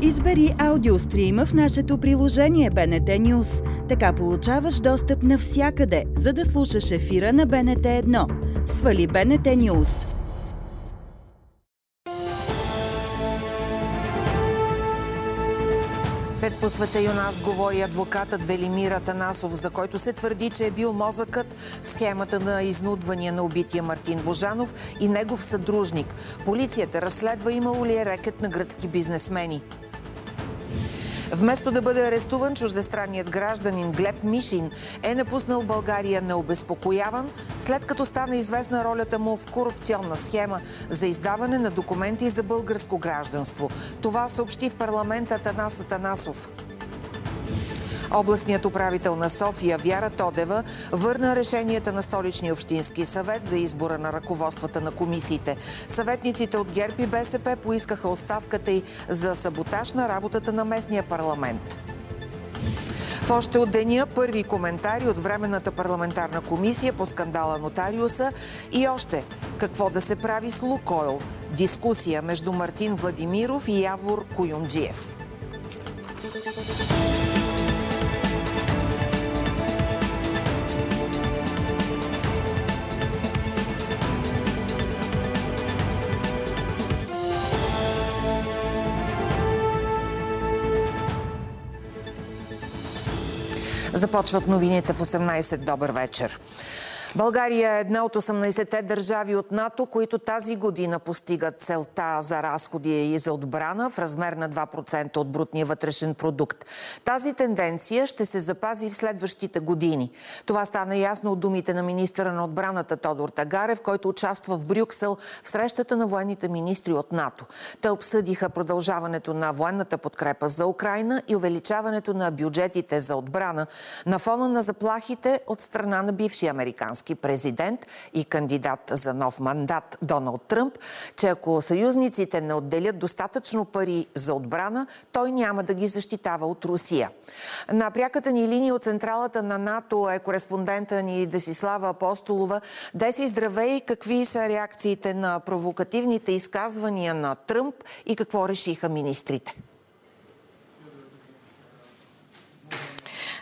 Избери аудиострима в нашето приложение БНТ News. Така получаваш достъп навсякъде, за да слушаш ефира на БНТ 1. Свали БНТ News. Пред по света и у нас говори адвокатът Велимир Атанасов, за който се твърди, че е бил мозъкът в схемата на изнудвания на убития Мартин Божанов и негов съдружник. Полицията разследва имало ли е рекет на гръцки бизнесмени. Вместо да бъде арестуван, чуждестранният гражданин Глеб Мишин е напуснал България необезпокояван, след като стана известна ролята му в корупционна схема за издаване на документи за българско гражданство. Това съобщи в парламента Танас Атанасов. Областният управител на София Вяра Тодева върна решенията на столичния общински съвет за избора на ръководствата на комисиите. Съветниците от ГЕРБ и БСП поискаха оставката й за саботаж на работата на местния парламент. В още от деня първи коментари от Временната парламентарна комисия по скандала Нотариуса и още какво да се прави с Лукойл. Дискусия между Мартин Владимиров и Явор Куюнджиев. Започват новините в 18. Добър вечер. България е една от 18-те държави от НАТО, които тази година постигат целта за разходи и за отбрана в размер на 2% от брутния вътрешен продукт. Тази тенденция ще се запази в следващите години. Това стана ясно от думите на министра на отбраната Тодор Тагарев, който участва в Брюксел в срещата на военните министри от НАТО. Те обсъдиха продължаването на военната подкрепа за Украина и увеличаването на бюджетите за отбрана на фона на заплахите от страна на бивши американски американски президент и кандидат за нов мандат Доналд Тръмп, че ако съюзниците не отделят достатъчно пари за отбрана, той няма да ги защитава от Русия. На пряката ни линия от централата на НАТО е кореспондента ни Десислава Апостолова. Деси, здравей! Какви са реакциите на провокативните изказвания на Тръмп и какво решиха министрите?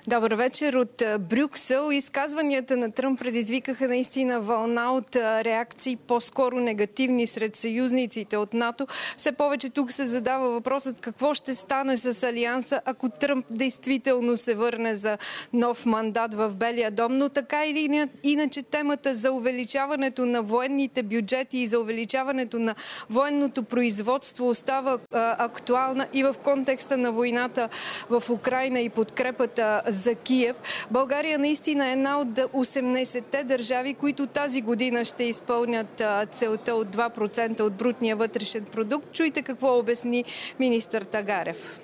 Добър вечер от Брюксел. Изказванията на Тръмп предизвикаха наистина вълна от реакции, по-скоро негативни сред съюзниците от НАТО. Все повече тук се задава въпросът какво ще стане с Алианса, ако Тръмп действително се върне за нов мандат в Белия дом. Но така или иначе темата за увеличаването на военните бюджети и за увеличаването на военното производство остава актуална и в контекста на войната в Украина и подкрепата за Киев. България наистина е една от 18-те държави, които тази година ще изпълнят целта от 2% от брутния вътрешен продукт. Чуйте какво обясни министър Тагарев.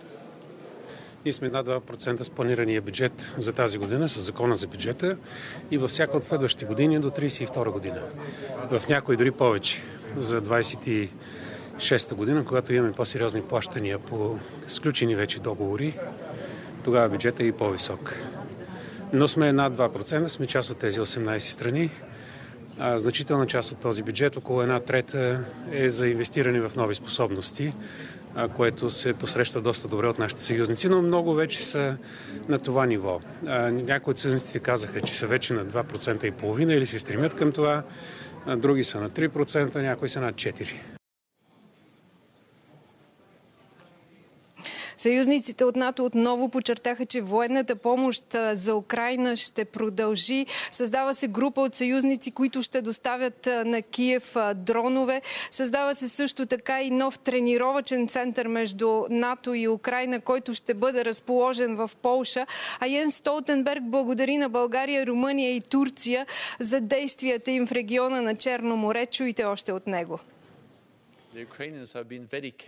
Ние сме над 2% с планирания бюджет за тази година, с закона за бюджета и във всяка от следващите години до 32 година. В някои дори повече. За 26-та година, когато имаме по-сериозни плащания по сключени вече договори, тогава бюджетът е и по-висок. Но сме над 2%, сме част от тези 18 страни. А, значителна част от този бюджет, около една трета, е за инвестиране в нови способности, а, което се посреща доста добре от нашите съюзници, но много вече са на това ниво. А, някои от съюзниците казаха, че са вече на 2% и половина или се стремят към това, а, други са на 3%, някои са над 4%. Съюзниците от НАТО отново подчертаха, че военната помощ за Украина ще продължи. Създава се група от съюзници, които ще доставят на Киев дронове. Създава се също така и нов тренировачен център между НАТО и Украина, който ще бъде разположен в Полша. А Йен Столтенберг благодари на България, Румъния и Турция за действията им в региона на Черно море. Чуйте още от него.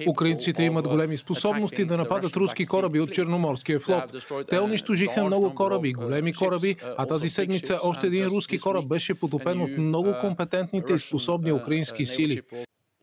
Украинците имат големи способности да нападат руски кораби от Черноморския флот. Те унищожиха много кораби, големи кораби, а тази седмица още един руски кораб беше потопен от много компетентните и способни украински сили.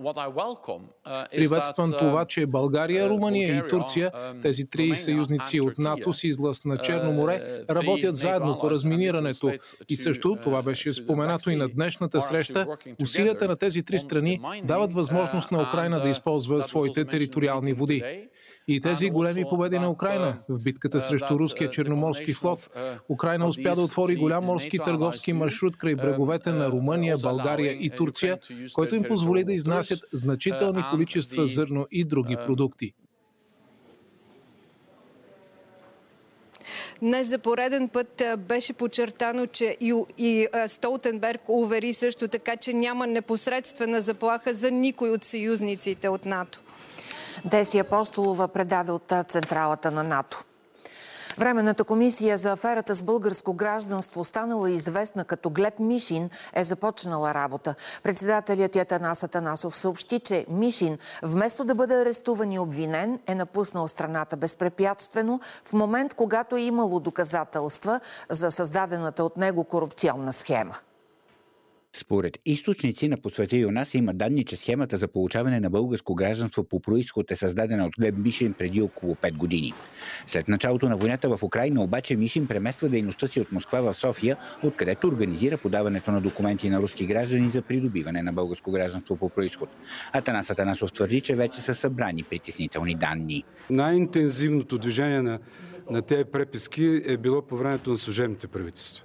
Uh, Приветствам uh, това, че България, Румъния и Турция, um, тези три съюзници от НАТО с излъз на Черно море, uh, работят заедно по разминирането. И също, това беше споменато и на днешната среща, усилията на тези три страни дават възможност на Украина да използва своите териториални води. И тези големи победи на Украина в битката срещу руския черноморски флот. Украина успя да отвори голям морски търговски маршрут край бреговете на Румъния, България и Турция, който им позволи да изнасят значителни количества зърно и други продукти. Днес за пореден път беше подчертано, че и, и Столтенберг увери също така, че няма непосредствена заплаха за никой от съюзниците от НАТО. Деси Апостолова предаде от централата на НАТО. Временната комисия за аферата с българско гражданство, станала известна като Глеб Мишин, е започнала работа. Председателят Ятанас Атанасов съобщи, че Мишин, вместо да бъде арестуван и обвинен, е напуснал страната безпрепятствено в момент, когато е имало доказателства за създадената от него корупционна схема. Според източници на посвета и у нас има данни, че схемата за получаване на българско гражданство по происход е създадена от Глеб Мишин преди около 5 години. След началото на войната в Украина обаче Мишин премества дейността си от Москва в София, откъдето организира подаването на документи на руски граждани за придобиване на българско гражданство по происход. Атанас Атанасов твърди, че вече са събрани притеснителни данни. Най-интензивното движение на, на тези преписки е било по времето на служебните правителства.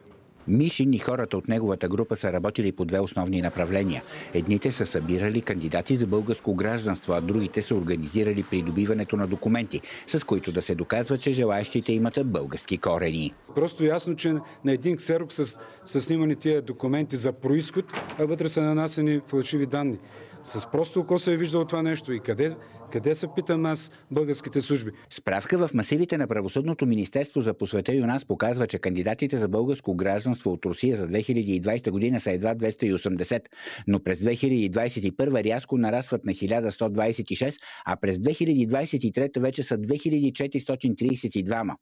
Мишин и хората от неговата група са работили по две основни направления. Едните са събирали кандидати за българско гражданство, а другите са организирали придобиването на документи, с които да се доказва, че желаящите имат български корени. Просто ясно, че на един ксерок са, снимани тия документи за происход, а вътре са нанасени фалшиви данни. С просто око се е виждало това нещо. И къде, къде се питам аз българските служби? Справка в масивите на Правосъдното министерство за посвета и у нас показва, че кандидатите за българско гражданство от Русия за 2020 година са едва 280, но през 2021 рязко нарастват на 1126, а през 2023 вече са 2432.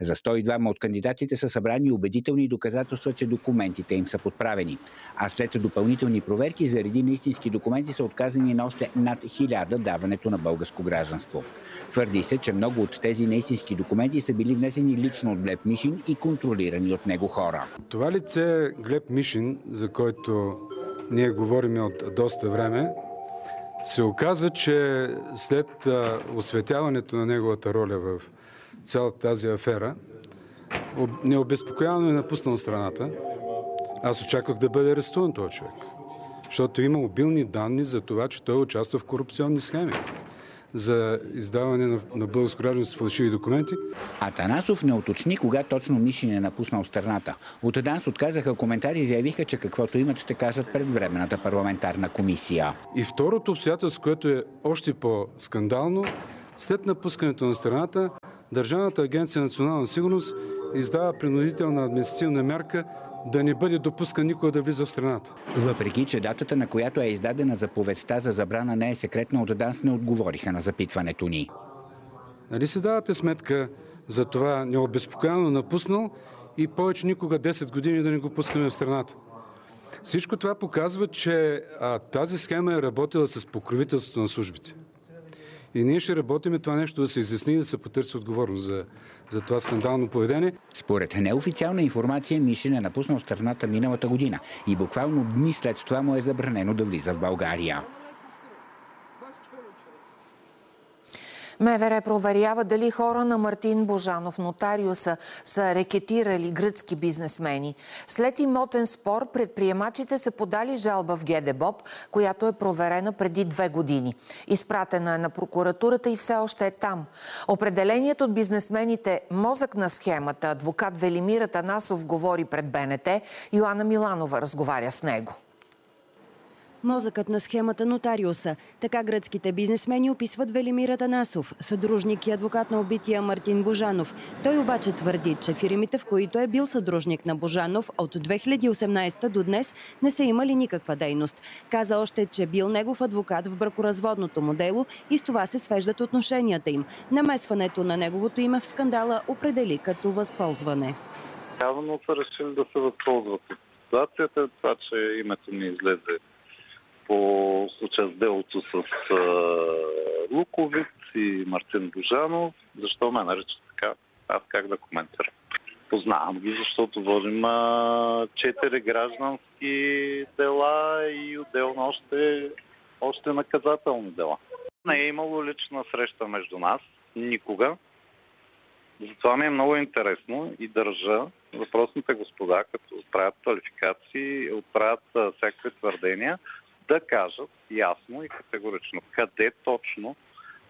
За 102 от кандидатите са събрани убедителни доказателства, че документите им са подправени. А след допълнителни проверки заради на истински документи са отказани на още над 1000 даването на българско гражданство. Твърди се, че много от тези неистински документи са били внесени лично от Глеб Мишин и контролирани от него хора. Това лице Глеб Мишин, за който ние говорим от доста време, се оказа, че след осветяването на неговата роля в цялата тази афера, необезпокоявано е напуснал страната. Аз очаквах да бъде арестуван този човек защото има обилни данни за това, че той участва в корупционни схеми за издаване на, на българско гражданство с фалшиви документи. Атанасов не уточни кога точно Мишин е напуснал страната. От ДАНС отказаха коментари и заявиха, че каквото имат ще кажат пред Временната парламентарна комисия. И второто обстоятелство, което е още по-скандално, след напускането на страната, Държавната агенция национална сигурност издава принудителна административна мярка да не бъде допускан никой да влиза в страната. Въпреки, че датата, на която е издадена заповедта за забрана не е секретна, от ДАНС не отговориха на запитването ни. Нали си давате сметка за това необезпокоено напуснал и повече никога 10 години да не го пускаме в страната? Всичко това показва, че а, тази схема е работила с покровителството на службите. И ние ще работиме това нещо да се изясни и да се потърси отговорност за, за това скандално поведение. Според неофициална информация, Мишин е напуснал страната миналата година и буквално дни след това му е забранено да влиза в България. МВР проверява дали хора на Мартин Божанов, нотариуса, са рекетирали гръцки бизнесмени. След имотен спор, предприемачите са подали жалба в ГДБОП, която е проверена преди две години. Изпратена е на прокуратурата и все още е там. Определението от бизнесмените мозък на схемата, адвокат Велимира Танасов говори пред БНТ, Йоанна Миланова разговаря с него. Мозъкът на схемата нотариуса. Така гръцките бизнесмени описват Велимира Танасов, съдружник и адвокат на убития Мартин Божанов. Той обаче твърди, че фирмите, в които е бил съдружник на Божанов от 2018 до днес не са имали никаква дейност. Каза още, че бил негов адвокат в бракоразводното му дело и с това се свеждат отношенията им. Намесването на неговото име в скандала определи като възползване. Явно са решили да се възползват от ситуацията, това, че името ми излезе по случая с делото с а, Луковиц и Мартин Божанов. Защо ме наричат така? Аз как да коментирам? Познавам ги, защото водим четири граждански дела и отделно още, още наказателни дела. Не е имало лична среща между нас. никога. Затова ми е много интересно и държа въпросните господа, като правят квалификации, отправят всякакви твърдения, да кажат ясно и категорично къде точно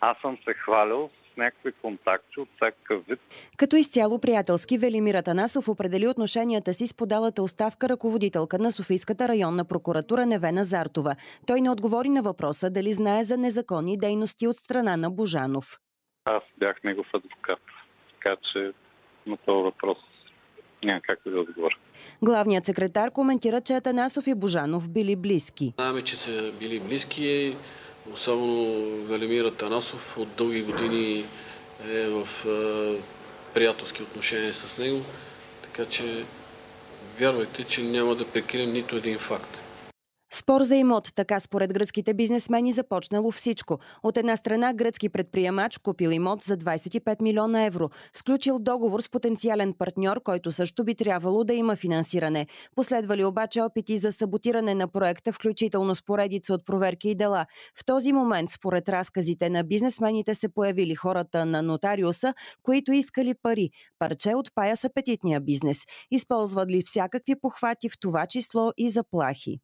аз съм се хвалил с някакви контакти от всякакъв вид. Като изцяло приятелски, Велимир Атанасов определи отношенията си с подалата оставка ръководителка на Софийската районна прокуратура Невена Зартова. Той не отговори на въпроса дали знае за незаконни дейности от страна на Божанов. Аз бях негов адвокат, така че на този въпрос няма как да отговоря. Главният секретар коментира, че Атанасов и Божанов били близки. Знаеме, че са били близки, особено Велимир Атанасов от дълги години е в приятелски отношения с него, така че вярвайте, че няма да прекрием нито един факт. Спор за имот, така според гръцките бизнесмени започнало всичко. От една страна гръцки предприемач купил имот за 25 милиона евро, сключил договор с потенциален партньор, който също би трябвало да има финансиране. Последвали обаче опити за саботиране на проекта, включително с поредица от проверки и дела. В този момент, според разказите на бизнесмените, се появили хората на нотариуса, които искали пари, парче от пая с апетитния бизнес. Използват ли всякакви похвати, в това число и заплахи.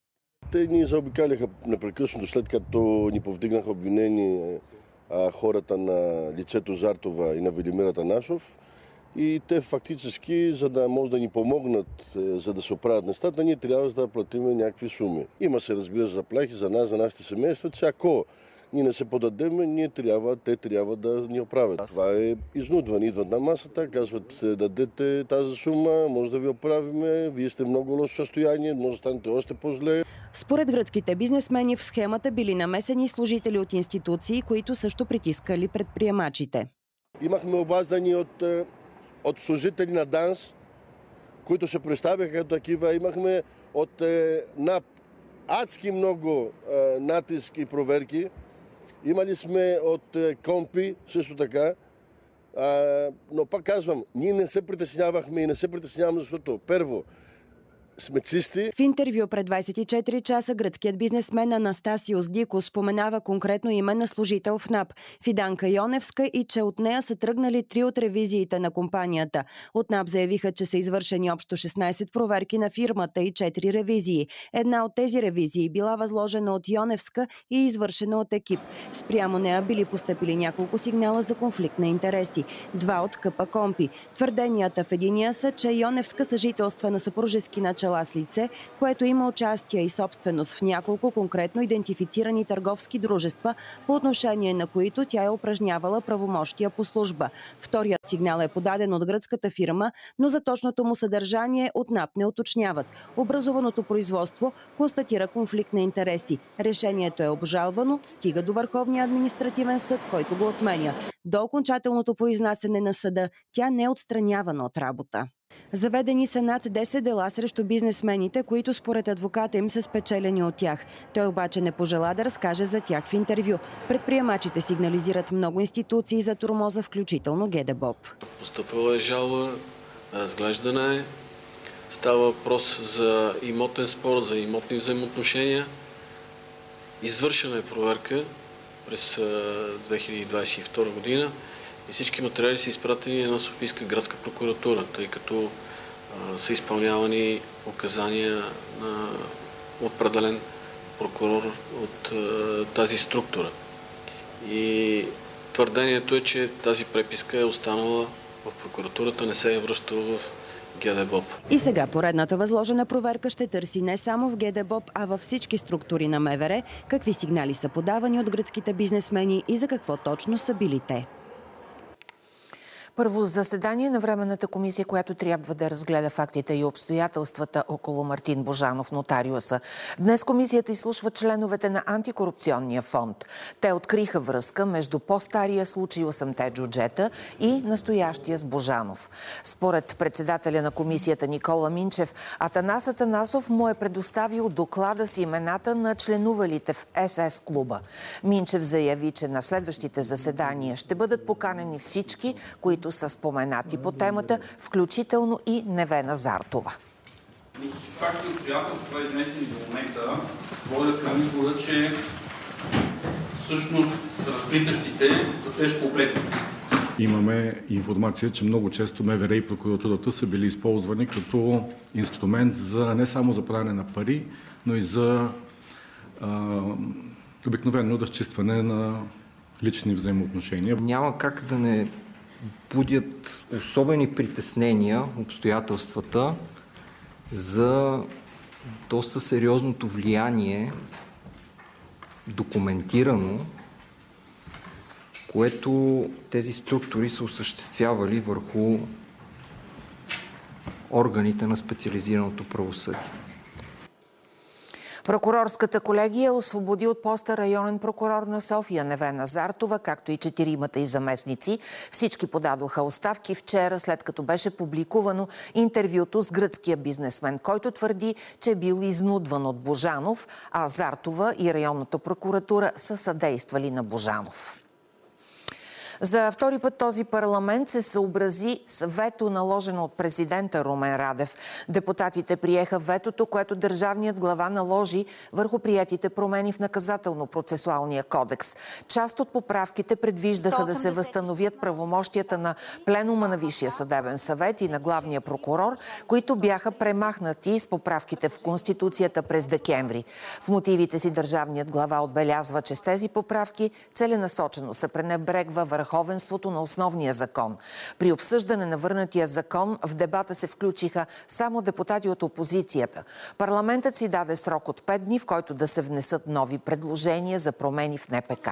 Те ни заобикаляха непрекъснато, след като ни повдигнаха обвинени а, хората на лицето Жартова и на Велимира Танашов. И те фактически, за да може да ни помогнат, е, за да се оправят нещата, ние трябва да платим някакви суми. Има се, разбира заплахи за нас, за нашите семейства, че ако ние не се подадем, ние трябва, те трябва да ни оправят. Това е изнудване. Идват на масата, казват, дадете тази сума, може да ви оправиме, вие сте много лошо състояние, може да станете още по-зле. Според гръцките бизнесмени в схемата били намесени служители от институции, които също притискали предприемачите. Имахме обаждани от, е, от служители на ДАНС, които се представяха като такива. Имахме от е, НАП адски много е, натиск и проверки. Имали сме от Компи също така. А, но пак казвам, ние не се притеснявахме и не се притесняваме, защото първо, сме чисти. В интервю пред 24 часа гръцкият бизнесмен Анастасиос Дико споменава конкретно име на служител в НАП Фиданка Йоневска и че от нея са тръгнали три от ревизиите на компанията. От НАП заявиха, че са извършени общо 16 проверки на фирмата и 4 ревизии. Една от тези ревизии била възложена от Йоневска и извършена от екип. Спрямо нея били поступили няколко сигнала за конфликт на интереси. Два от КП Компи. Твърденията в единия са, че Йоневска съжителства на съпружески начал начала с лице, което има участие и собственост в няколко конкретно идентифицирани търговски дружества, по отношение на които тя е упражнявала правомощия по служба. Вторият сигнал е подаден от гръцката фирма, но за точното му съдържание от НАП не уточняват. Образованото производство констатира конфликт на интереси. Решението е обжалвано, стига до Върховния административен съд, който го отменя. До окончателното произнасяне на съда тя не е отстранявана от работа. Заведени са над 10 дела срещу бизнесмените, които според адвоката им са спечелени от тях. Той обаче не пожела да разкаже за тях в интервю. Предприемачите сигнализират много институции за турмоза, включително ГДБОП. Постъпила е жалба, разглеждана е. Става въпрос за имотен спор, за имотни взаимоотношения. Извършена е проверка през 2022 година и всички материали са изпратени на Софийска градска прокуратура, тъй като а, са изпълнявани указания на определен прокурор от а, тази структура. И твърдението е, че тази преписка е останала в прокуратурата, не се е връщала в ГДБОП. И сега поредната възложена проверка ще търси не само в ГДБОП, а във всички структури на МВР, какви сигнали са подавани от гръцките бизнесмени и за какво точно са били те. Първо заседание на Временната комисия, която трябва да разгледа фактите и обстоятелствата около Мартин Божанов, нотариуса. Днес комисията изслушва членовете на антикорупционния фонд. Те откриха връзка между по-стария случай 8-те джуджета и настоящия с Божанов. Според председателя на комисията Никола Минчев, Атанас Атанасов му е предоставил доклада с имената на членувалите в СС клуба. Минчев заяви, че на следващите заседания ще бъдат поканени всички, които които са споменати по темата, включително и Невена Зартова. Факти и обстоятелства, изнесени до момента, водят към избора, че всъщност разплитащите са тежко оплетени. имаме информация, че много често МВР и прокуратурата са били използвани като инструмент за не само за пране на пари, но и за а, обикновено разчистване на лични взаимоотношения. Няма как да не будят особени притеснения обстоятелствата за доста сериозното влияние, документирано, което тези структури са осъществявали върху органите на специализираното правосъдие. Прокурорската колегия освободи от поста районен прокурор на София Невена Зартова, както и четиримата и заместници. Всички подадоха оставки вчера, след като беше публикувано интервюто с гръцкия бизнесмен, който твърди, че бил изнудван от Божанов, а Зартова и районната прокуратура са съдействали на Божанов. За втори път този парламент се съобрази с вето наложено от президента Румен Радев. Депутатите приеха ветото, което държавният глава наложи върху приятите промени в наказателно-процесуалния кодекс. Част от поправките предвиждаха да се възстановят правомощията на пленума на Висшия съдебен съвет и на главния прокурор, които бяха премахнати с поправките в Конституцията през декември. В мотивите си държавният глава отбелязва, че с тези поправки целенасочено се пренебрегва върху върховенството на основния закон. При обсъждане на върнатия закон в дебата се включиха само депутати от опозицията. Парламентът си даде срок от 5 дни, в който да се внесат нови предложения за промени в НПК.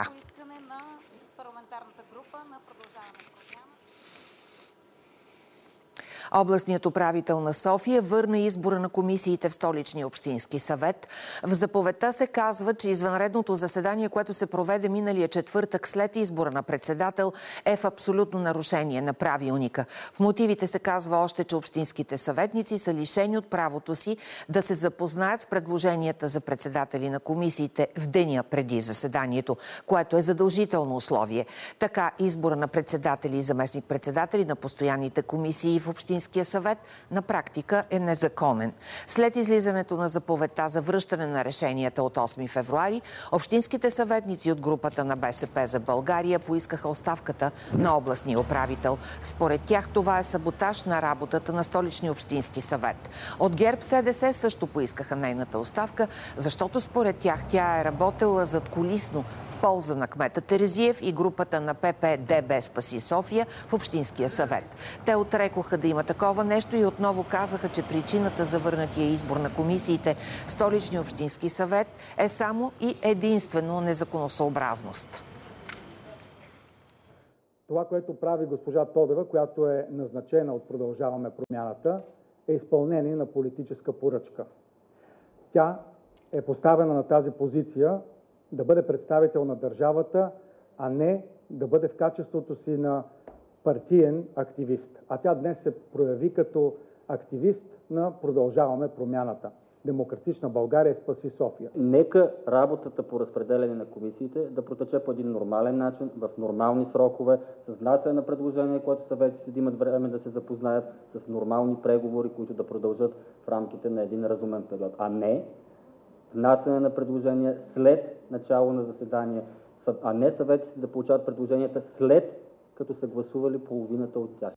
Областният управител на София върна избора на комисиите в столичния общински съвет. В заповедта се казва, че извънредното заседание, което се проведе миналия четвъртък след избора на председател, е в абсолютно нарушение на правилника. В мотивите се казва още, че общинските съветници са лишени от правото си да се запознаят с предложенията за председатели на комисиите в деня преди заседанието, което е задължително условие. Така избора на председатели и заместник-председатели на постоянните комисии в общински Общинския съвет на практика е незаконен. След излизането на заповедта за връщане на решенията от 8 февруари, общинските съветници от групата на БСП за България поискаха оставката на областния управител. Според тях това е саботаж на работата на столичния общински съвет. От ГЕРБ СДС също поискаха нейната оставка, защото според тях тя е работила зад колисно в полза на кмета Терезиев и групата на ППДБ Спаси София в Общинския съвет. Те отрекоха да имат такова нещо и отново казаха, че причината за върнатия избор на комисиите в Столичния общински съвет е само и единствено незаконосъобразност. Това, което прави госпожа Тодева, която е назначена от Продължаваме промяната, е изпълнение на политическа поръчка. Тя е поставена на тази позиция да бъде представител на държавата, а не да бъде в качеството си на партиен активист. А тя днес се прояви като активист на Продължаваме промяната. Демократична България спаси София. Нека работата по разпределение на комисиите да протече по един нормален начин, в нормални срокове, с внасяне на предложения, което съветите да имат време да се запознаят, с нормални преговори, които да продължат в рамките на един разумен период, а не внасяне на предложения след начало на заседание, а не съветите да получават предложенията след като са гласували половината от тях.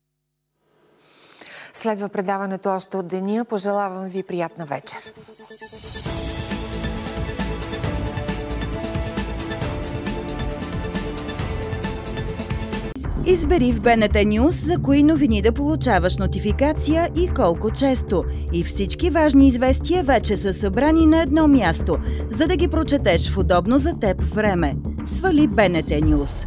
Следва предаването още от деня. Пожелавам ви приятна вечер. Избери в БНТ Ньюс за кои новини да получаваш нотификация и колко често. И всички важни известия вече са събрани на едно място, за да ги прочетеш в удобно за теб време. Свали БНТ Ньюс.